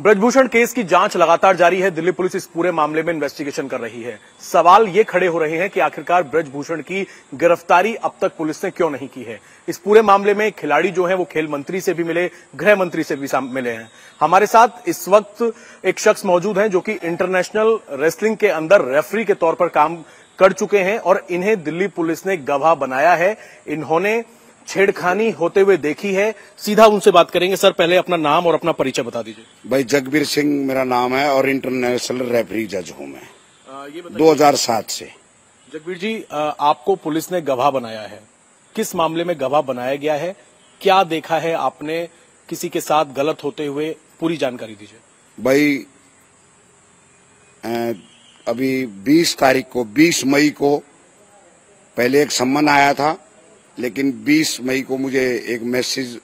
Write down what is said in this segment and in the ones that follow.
Brijbhushan case की जाँच लगातार जारी है। दिल्ली पुलिस इस पूरे मामले में इन्वेस्टिगेशन कर रही है। सवाल ये खड़े हो रहे हैं कि आखिरकार ब्रजभूषण की गिरफ्तारी अब तक पुलिस ने क्यों नहीं की है? इस पूरे मामले में खिलाड़ी जो है, वो खेल मंत्री से भी मिले, गृह मंत्री से भी मिले हैं। हमारे साथ इस वक्त एक शख्स मौजूद है जो कि इंटरनेशनल रेसलिंग के अंदर रेफरी के तौर पर काम कर चुके हैं और इन्हें दिल्ली पुलिस ने गवाह बनाया है। इन्होंने छेड़खानी होते हुए देखी है। सीधा उनसे बात करेंगे। सर पहले अपना नाम और अपना परिचय बता दीजिए। भाई जगबीर सिंह मेरा नाम है और इंटरनेशनल रेफरी जज हूँ मैं। दो हज़ार सात से। जगबीर जी आपको पुलिस ने गवाह बनाया है। किस मामले में गवाह बनाया गया है? क्या देखा है आपने? किसी के साथ गलत होते हुए पूरी जानकारी दीजिए। भाई अभी 20 तारीख को 20 मई को पहले एक सम्मन आया था। लेकिन 20 मई को मुझे एक मैसेज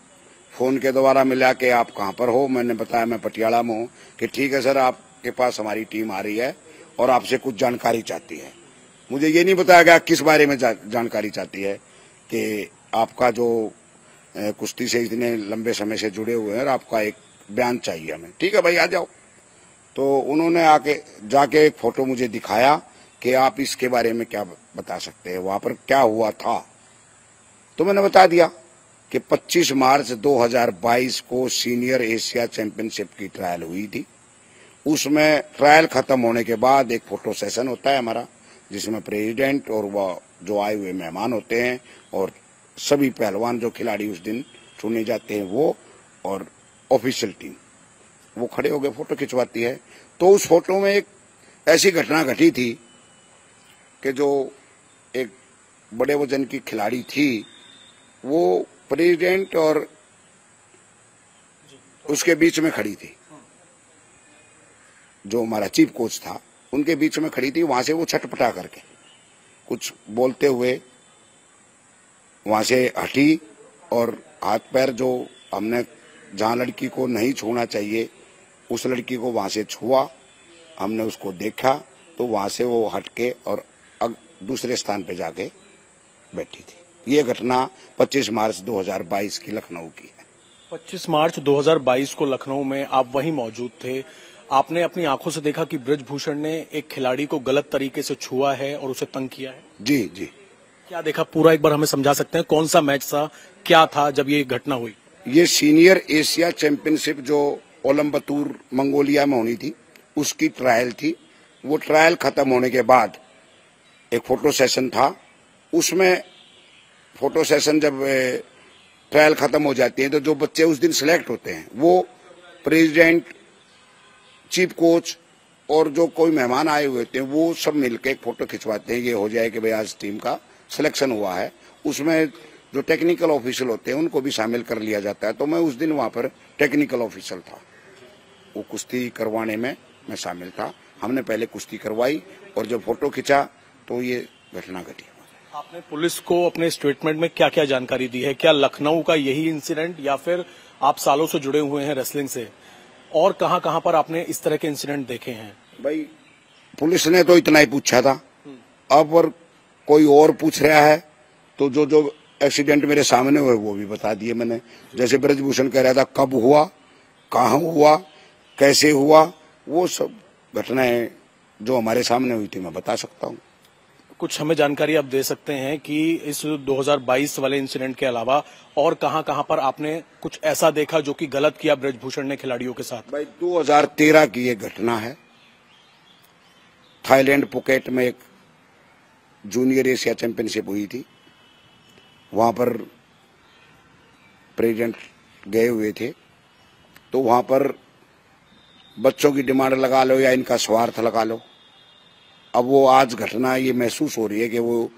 फ़ोन के द्वारा मिला कि आप कहाँ पर हो? मैंने बताया मैं पटियाला में हूँ कि ठीक है सर आपके पास हमारी टीम आ रही है और आपसे कुछ जानकारी चाहती है। मुझे ये नहीं बताया गया किस बारे में जा, जानकारी चाहती है कि आपका जो कुश्ती से इतने लंबे समय से जुड़े हुए हैं और आपका एक बयान चाहिए हमें। ठीक है भाई आ जाओ। तो उन्होंने आके जाके एक फ़ोटो मुझे दिखाया कि आप इसके बारे में क्या बता सकते हैं। वहाँ पर क्या हुआ था? तो मैंने बता दिया कि 25 मार्च 2022 को सीनियर एशिया चैंपियनशिप की ट्रायल हुई थी। उसमें ट्रायल खत्म होने के बाद एक फ़ोटो सेशन होता है हमारा, जिसमें प्रेसिडेंट और वह जो आए हुए मेहमान होते हैं और सभी पहलवान जो खिलाड़ी उस दिन चुने जाते हैं वो और ऑफिशियल टीम, वो खड़े होकर फ़ोटो खिंचवाती है। तो उस फ़ोटो में एक ऐसी घटना घटी थी कि जो एक बड़े वज़न की खिलाड़ी थी वो प्रेसिडेंट और उसके बीच में खड़ी थी। जो हमारा चीफ कोच था, उनके बीच में खड़ी थी, वहाँ से वो छटपटा करके। कुछ बोलते हुए वहाँ से हटी और हाथ पैर जो हमने, जहाँ लड़की को नहीं छूना चाहिए, उस लड़की को वहाँ से छुआ, हमने उसको देखा तो वहाँ से वो हटके और दूसरे स्थान पे जाके बैठी थी। ये घटना 25 मार्च 2022 की लखनऊ की है। 25 मार्च 2022 को लखनऊ में आप वहीं मौजूद थे। आपने अपनी आँखों से देखा कि ब्रजभूषण ने एक खिलाड़ी को गलत तरीके से छुआ है और उसे तंग किया है? जी जी। क्या देखा? पूरा एक बार हमें समझा सकते हैं कौन सा मैच था क्या था जब ये घटना हुई? ये सीनियर एशिया चैंपियनशिप जो ओलम्बतूर मंगोलिया में होनी थी उसकी ट्रायल थी। वो ट्रायल खत्म होने के बाद एक फ़ोटो सेशन था। उसमें फ़ोटो सेशन जब ट्रायल खत्म हो जाती है तो जो बच्चे उस दिन सिलेक्ट होते हैं, वो प्रेसिडेंट चीफ कोच और जो कोई मेहमान आए हुए थे वो सब मिलकर एक फ़ोटो खिंचवाते हैं, ये हो जाए कि भाई आज टीम का सिलेक्शन हुआ है। उसमें जो टेक्निकल ऑफिसर होते हैं, उनको भी शामिल कर लिया जाता है। तो मैं उस दिन वहाँ पर टेक्निकल ऑफिसर था। वो कुश्ती करवाने में मैं शामिल था। हमने पहले कुश्ती करवाई और जब फ़ोटो खिंचा तो ये घटना घटी। आपने पुलिस को अपने स्टेटमेंट में क्या क्या जानकारी दी है? क्या लखनऊ का यही इंसिडेंट या फिर आप सालों से जुड़े हुए हैं रेसलिंग से? और कहाँ कहाँ पर आपने इस तरह के इंसिडेंट देखे हैं? भाई, पुलिस ने तो इतना ही पूछा था। अब और कोई और पूछ रहा है तो जो जो एक्सीडेंट मेरे सामने हुए, वो भी बता दिए मैंने। जैसे ब्रजभूषण कह रहा था, कब हुआ, कहा हुआ, कैसे हुआ, वो सब घटनाएँ जो हमारे सामने हुई थी, मैं बता सकता हूँ। कुछ हमें जानकारी आप दे सकते हैं कि इस 2022 वाले इंसिडेंट के अलावा और कहाँ कहाँ पर आपने कुछ ऐसा देखा जो कि गलत किया ब्रजभूषण ने खिलाड़ियों के साथ? भाई 2013 की ये घटना है। थाईलैंड पुकेट में एक जूनियर एशिया चैंपियनशिप हुई थी। वहाँ पर प्रेसिडेंट गए हुए थे। तो वहाँ पर बच्चों की डिमांड लगा लो या इनका स्वार्थ लगा लो। अब वो आज घटना ये महसूस हो रही है कि वो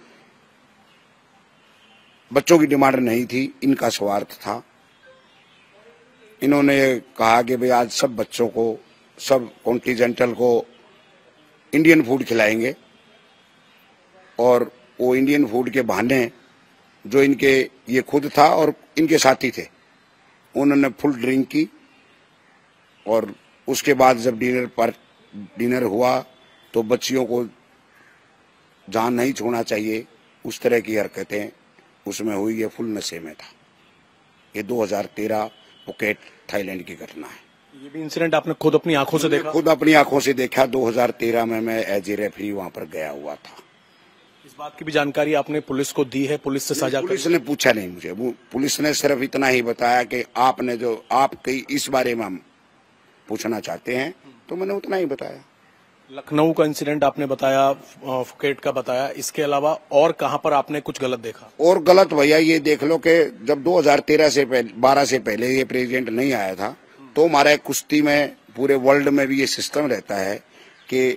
बच्चों की डिमांड नहीं थी, इनका स्वार्थ था। इन्होंने कहा कि भाई आज सब बच्चों को, सब कॉन्टिजेंटल को इंडियन फ़ूड खिलाएँगे और वो इंडियन फ़ूड के बहाने जो इनके, ये खुद था और इनके साथी थे, उन्होंने फुल ड्रिंक की और उसके बाद जब डिनर पर, डिनर हुआ तो बच्चियों को जान नहीं छोड़ना चाहिए। उस तरह की हरकतें उसमें हुई ये फुल नशे में था। ये 2013 पुकेट थाईलैंड की घटना है। ये भी इंसिडेंट आपने खुद अपनी आँखों से देखा? खुद अपनी आँखों से देखा। 2013 में मैं एज ए रेफरी वहाँ पर गया हुआ था। इस बात की भी जानकारी आपने पुलिस को दी है? पुलिस से साझा पुलिस ने पूछा नहीं मुझे। वो पुलिस ने सिर्फ़ इतना ही बताया कि आपने जो आप कई इस बारे में हम पूछना चाहते हैं तो मैंने उतना ही बताया। लखनऊ का इंसिडेंट आपने बताया फुकेट का बताया। इसके अलावा और कहाँ पर आपने कुछ गलत देखा? और गलत भैया, ये देख लो कि जब 2013 से पहले 12 से पहले ये प्रेसिडेंट नहीं आया था तो हमारा कुश्ती में, पूरे वर्ल्ड में भी ये सिस्टम रहता है कि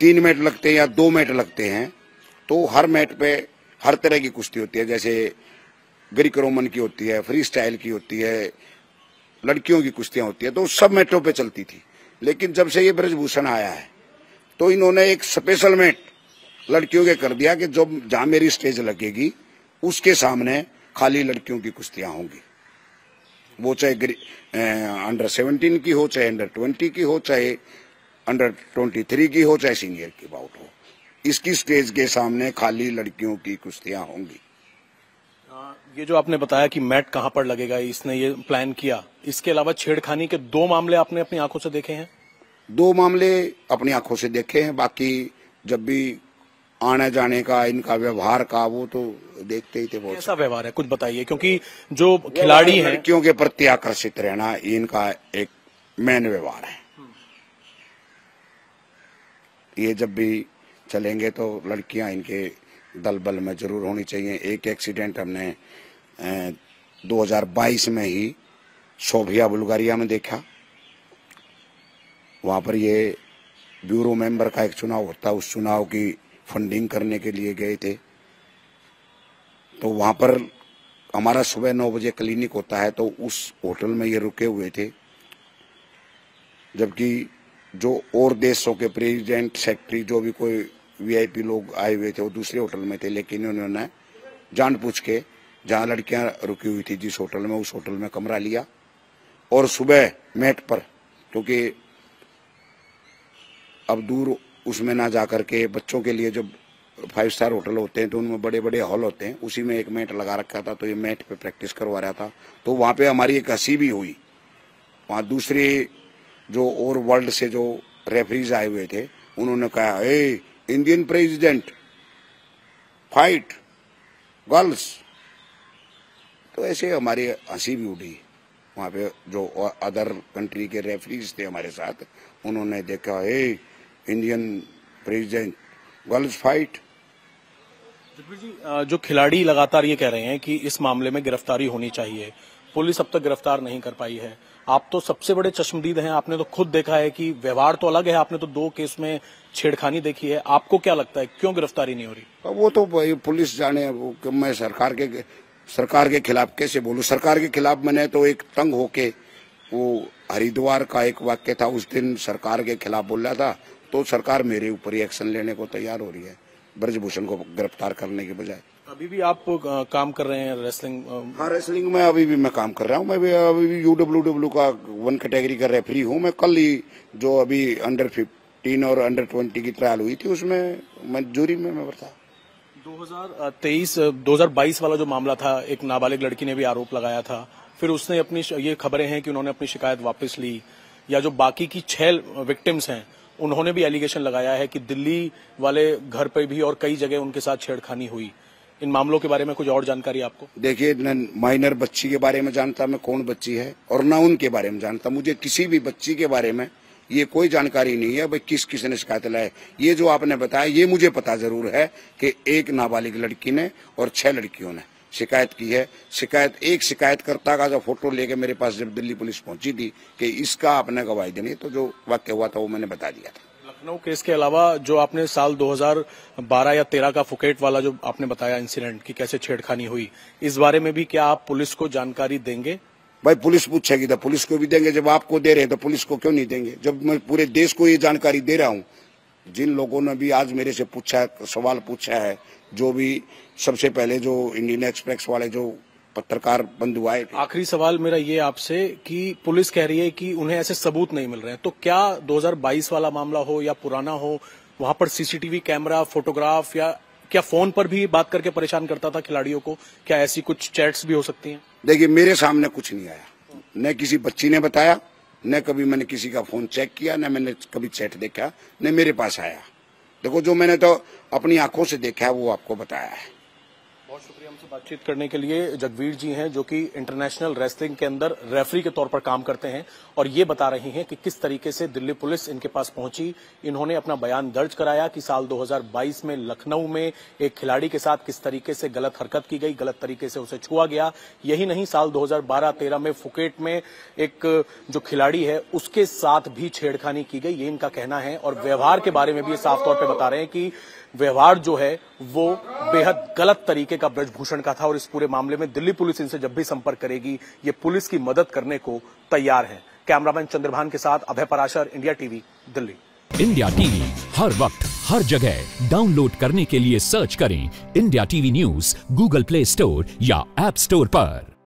तीन मिनट लगते हैं या दो मिनट लगते हैं तो हर मैट पे हर तरह की कुश्ती होती है। जैसे ग्रीक रोमन की होती है फ्री स्टाइल की होती है, लड़कियों की कुश्तियाँ होती है तो सब मैटों पे चलती थी। लेकिन जब से ये ब्रजभूषण आया है तो इन्होंने एक स्पेशल मैट लड़कियों के कर दिया कि जब जहाँ मेरी स्टेज लगेगी, उसके सामने खाली लड़कियों की कुश्तियाँ होंगी। वो चाहे अंडर सेवनटीन की हो, चाहे अंडर ट्वेंटी की हो, चाहे अंडर ट्वेंटी थ्री की हो, चाहे सीनियर की बाउट हो। इसकी स्टेज के सामने खाली लड़कियों की कुश्तियाँ होंगी। ये जो आपने बताया कि मैट कहाँ पर लगेगा इसने ये प्लान किया इसके अलावा छेड़खानी के दो मामले आपने अपनी आँखों से देखे हैं? दो मामले अपनी आँखों से देखे हैं बाकी जब भी आने जाने का इनका व्यवहार का वो तो देखते ही थे बहुत ऐसा व्यवहार है? कुछ बताइए क्योंकि जो खिलाड़ी हैं लड़कियों के प्रति आकर्षित रहना इनका एक मेन व्यवहार है। ये जब भी चलेंगे तो लड़कियाँ इनके दल बल में ज़रूर होनी चाहिए। एक एक्सीडेंट हमने अ, 2022 में ही सोभिया बुल्गारिया में देखा। वहाँ पर ये ब्यूरो मेंबर का एक चुनाव होता उस चुनाव की फंडिंग करने के लिए गए थे। तो वहाँ पर हमारा सुबह नौ बजे क्लिनिक होता है तो उस होटल में ये रुके हुए थे। जबकि जो और देशों के प्रेसिडेंट सेक्रेटरी जो भी कोई वीआईपी लोग आए हुए थे, वो दूसरे होटल में थे, लेकिन उन्होंने जान पूछ के जहाँ लड़कियाँ रुकी हुई थी, जिस होटल में, उस होटल में कमरा लिया और सुबह मेट पर, क्योंकि अब दूर उसमें ना जा करके बच्चों के लिए जब फाइव स्टार होटल होते हैं तो उनमें बड़े बड़े हॉल होते हैं, उसी में एक मैट लगा रखा था तो ये मैट पे प्रैक्टिस करवा रहा था। तो वहाँ पे हमारी एक हँसी भी हुई। वहाँ दूसरे जो और वर्ल्ड से जो रेफरीज आए हुए थे, उन्होंने कहा, a Indian president fight girls तो ऐसे हमारी हँसी भी उड़ी वहाँ पे जो अदर कंट्री के रेफरीज थे हमारे साथ, उन्होंने देखा, hey Indian president girls fight जो खिलाड़ी लगातार ये कह रहे हैं कि इस मामले में गिरफ्तारी होनी चाहिए पुलिस अब तक गिरफ़्तार नहीं कर पाई है। आप तो सबसे बड़े चश्मदीद हैं। आपने तो खुद देखा है कि व्यवहार तो अलग है, आपने तो दो केस में छेड़खानी देखी है। आपको क्या लगता है, क्यों गिरफ्तारी नहीं हो रही? वो तो भाई पुलिस जाने मैं सरकार के सरकार के खिलाफ कैसे बोलूँ? सरकार के खिलाफ मैंने तो एक तंग होके वो हरिद्वार का एक वाक्य था, उस दिन सरकार के खिलाफ बोल रहा था तो सरकार मेरे ऊपर ही एक्शन लेने को तैयार हो रही है, ब्रजभूषण को गिरफ़्तार करने के बजाय। अभी भी आप काम कर रहे हैं रेसलिंग हाँ रेसलिंग में अभी भी मैं काम कर रहा हूँ। मैं भी अभी भी यू डब्ल्यू डब्ल्यू का वन कैटेगरी का रेफरी हूँ। मैं कल ही जो अभी अंडर फिफ्टीन और अंडर ट्वेंटी की ट्रायल हुई थी उसमें मैं जूरी में मैं था। 2023 2022 वाला जो मामला था एक नाबालिग लड़की ने भी आरोप लगाया था। फिर उसने अपनी ये खबरें हैं कि उन्होंने अपनी शिकायत वापस ली या जो बाकी की छह विक्टिम्स हैं उन्होंने भी एलिगेशन लगाया है कि दिल्ली वाले घर पे भी और कई जगह उनके साथ छेड़खानी हुई। इन मामलों के बारे में कुछ और जानकारी आपको? देखिए, न माइनर बच्ची के बारे में जानता मैं कौन बच्ची है और न उनके बारे में जानता। मुझे किसी भी बच्ची के बारे में ये कोई जानकारी नहीं है। भाई, किस किस ने शिकायत लाए ये जो आपने बताया, ये मुझे पता ज़रूर है कि एक नाबालिग लड़की ने और छह लड़कियों ने शिकायत की है। शिकायत, एक शिकायतकर्ता का जो फ़ोटो लेके मेरे पास जब दिल्ली पुलिस पहुँची थी कि इसका आपने गवाही देनी तो जो वाक्य हुआ था वो मैंने बता दिया था। लखनऊ केस के अलावा जो आपने साल 2012 या 13 का फुकेट वाला जो आपने बताया इंसिडेंट कि कैसे छेड़खानी हुई, इस बारे में भी क्या आप पुलिस को जानकारी देंगे? भाई, पुलिस पूछेगी तो पुलिस को भी देंगे। जब आपको दे रहे हैं तो पुलिस को क्यों नहीं देंगे? जब मैं पूरे देश को ये जानकारी दे रहा हूँ, जिन लोगों ने भी आज मेरे से पूछा, सवाल पूछा है, जो भी सबसे पहले जो इंडियन एक्सप्रेस वाले जो पत्रकार बंधु आए थे। आखिरी सवाल मेरा ये आपसे कि पुलिस कह रही है कि उन्हें ऐसे सबूत नहीं मिल रहे हैं। तो क्या 2022 वाला मामला हो या पुराना हो वहाँ पर सीसीटीवी कैमरा फोटोग्राफ या क्या फ़ोन पर भी बात करके परेशान करता था खिलाड़ियों को? क्या ऐसी कुछ चैट्स भी हो सकती हैं? देखिए मेरे सामने कुछ नहीं आया। न किसी बच्ची ने बताया न कभी मैंने किसी का फ़ोन चेक किया न मैंने कभी चैट देखा न मेरे पास आया। देखो जो मैंने तो अपनी आँखों से देखा है वो आपको बताया है। बहुत शुक्रिया हमसे बातचीत करने के लिए। जगवीर जी हैं, जो कि इंटरनेशनल रेसलिंग के अंदर रेफरी के तौर पर काम करते हैं और ये बता रही हैं कि किस तरीके से दिल्ली पुलिस इनके पास पहुँची। इन्होंने अपना बयान दर्ज कराया कि साल 2022 में लखनऊ में एक खिलाड़ी के साथ किस तरीके से गलत हरकत की गई, गलत तरीके से उसे छुआ गया। यही नहीं, साल 2012-13 में फुकेट में एक, जो खिलाड़ी है, उसके साथ भी छेड़खानी की गई, ये इनका कहना है। और व्यवहार के बारे में भी ये साफ़ तौर पर बता रहे हैं कि व्यवहार जो है, वो बेहद गलत तरीके का ब्रजभूषण का था और इस पूरे मामले में दिल्ली पुलिस इनसे जब भी संपर्क करेगी, ये पुलिस की मदद करने को तैयार है। कैमरामैन चंद्रभान के साथ Abhay Parashar, India TV, Delhi. India TV, हर वक्त, हर जगह। डाउनलोड करने के लिए सर्च करें India TV news, Google Play Store या एप स्टोर पर।